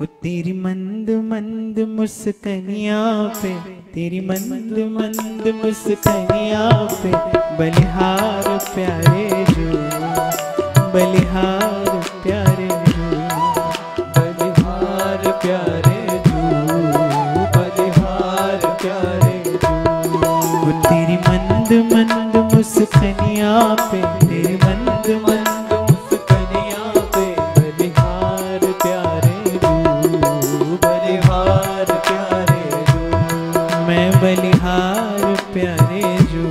वो तेरी मंद मंद मुस्कनिया पे, तेरी मंद मंद मुस्कनिया पे, बलिहार प्यारे जो, बलिहार प्यारे जो, बलिहार प्यारे जू, बलिहार प्यारे जू। तेरी मंद मंद मुस्कनिया पे, तेरी मंद मंद प्यारे जो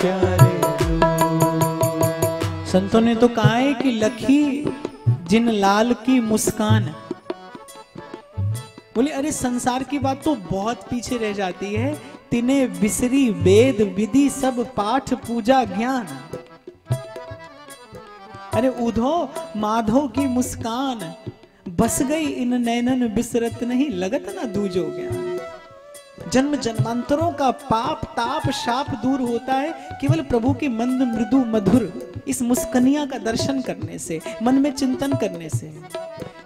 प्यारे जू। संतों ने तो कहा है कि लखी जिन लाल की मुस्कान। बोले, अरे संसार की बात तो बहुत पीछे रह जाती है। तिने बिसरी वेद विधि सब पाठ पूजा ज्ञान। अरे उधो माधो की मुस्कान। बस गई इन नैनन बिसरत नहीं, लगत ना दूजो ज्ञान। जन्म जन्मांतरों का पाप, ताप, शाप दूर होता है केवल प्रभु के मंद मृदु मधुर, इस मुस्कनिया का दर्शन करने से, मन में चिंतन करने से।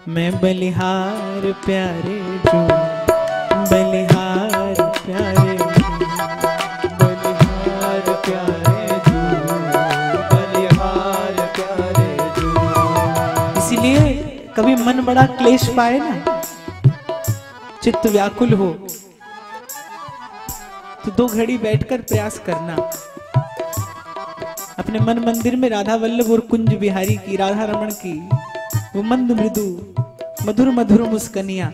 मैं बलिहार प्यारे बलिहार प्यारे कभी मन बड़ा क्लेश पाए ना, चित्त व्याकुल हो तो दो घड़ी बैठकर प्रयास करना। अपने मन मंदिर में राधा वल्लभ और कुंज बिहारी की, राधा रमन की, वो मंद मृदु, मधुर मधुर मुस्कनिया।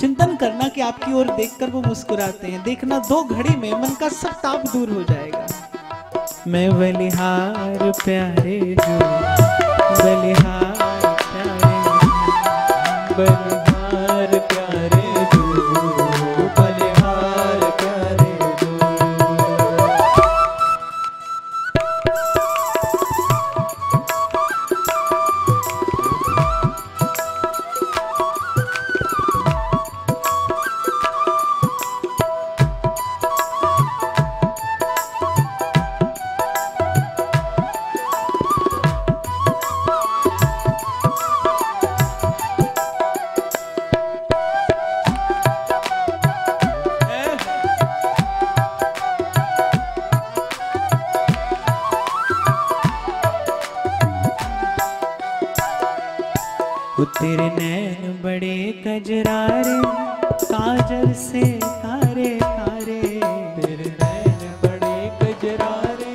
चिंतन करना कि आपकी ओर देखकर वो मुस्कुराते हैं। देखना दो घड़ी में मन का सब ताप दूर हो जाएगा। मैं बलिहार प्यारे जो बलिहार प्यारे बलिहार वो तेरे नैन बड़े कजरारे काजल से तारे तारे। तेरे नैन बड़े गजरारे,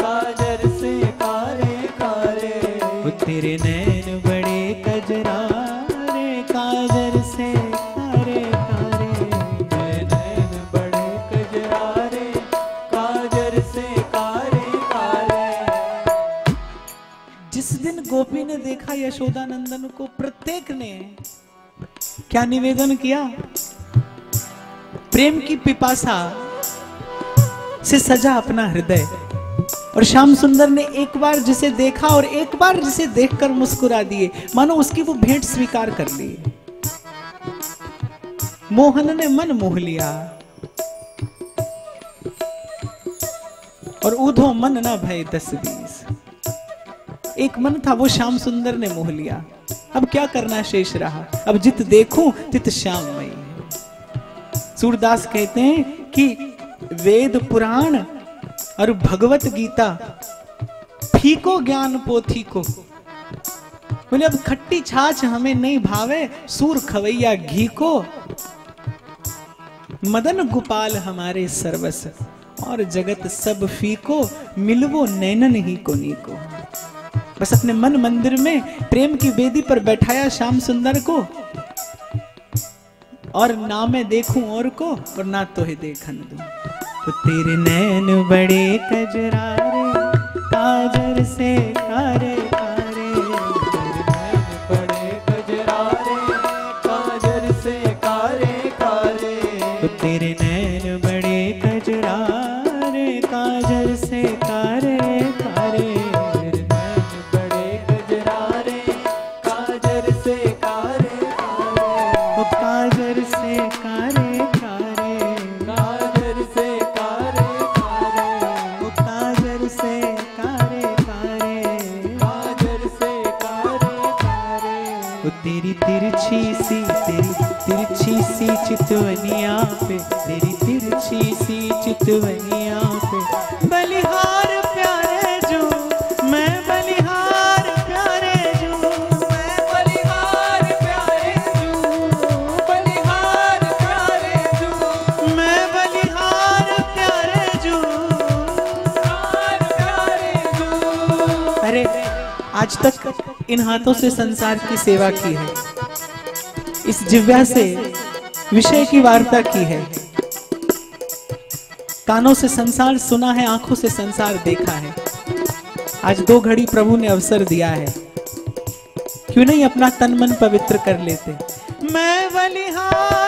काजल से कारे कारे वो तेरे नैन बड़े कजरारे काजल गोपी ने देखा यशोदा नंदन को, प्रत्येक ने क्या निवेदन किया? प्रेम की पिपासा से सजा अपना हृदय। और श्याम सुंदर ने एक बार जिसे देखा और एक बार जिसे देखकर मुस्कुरा दिए। मानो उसकी वो भेंट स्वीकार कर ली। मोहन ने मन मोह लिया। और ऊधो मन ना भय बीस एक मन था, वो श्याम सुंदर ने मोह लिया। अब क्या करना शेष रहा? अब जित देखूँ, तित श्याममयी सूरदास कहते हैं कि वेद पुराण और भगवत गीता फीको ज्ञान पोथी को। बोले, अब खट्टी छाछ हमें नहीं भावे, सूर खवैया घी को। मदन गोपाल हमारे सर्वस और जगत सब फीको, मिलवो नैनन ही को। नीको बस अपने मन मंदिर में प्रेम की वेदी पर बैठाया श्याम सुंदर को। और ना मैं देखूँ और को, और ना तो ही देखन दूँ। तो तेरे नैन बड़े कजरारे, काजर से कारे कारे। तो तेरे नैन बड़े कजरारे, काजर से कारे कारे। तेरी तिरछी सी चितवनिया पे, तेरी तिरछी सी चितवनिया पे। बलिहार प्यारे जो, मैं बलिहार प्यारे जो, मैं बलिहार प्यारे जू, बलिहार प्यारे जू, मैं बलिहार प्यारे जो। प्यारे जू। अरे, आज तक इन हाथों से संसार की सेवा की है। इस जिव्या से विषय की वार्ता की है। कानों से संसार सुना है, आँखों से संसार देखा है। आज दो घड़ी प्रभु ने अवसर दिया है। क्यों नहीं अपना तन मन पवित्र कर लेते? मैं बलिहार